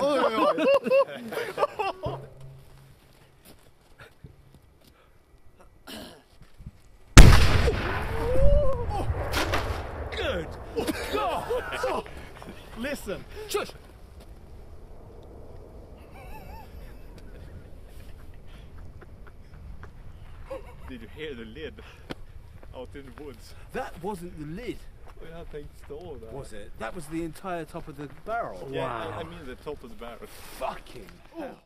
oh, Good God! Listen, shush! Did you hear the lid out in the woods? That wasn't the lid. Jag tänkte stå där. was it? That was the entire top of the barrel. Yeah, I, I mean the top of the barrel. Fucking hell.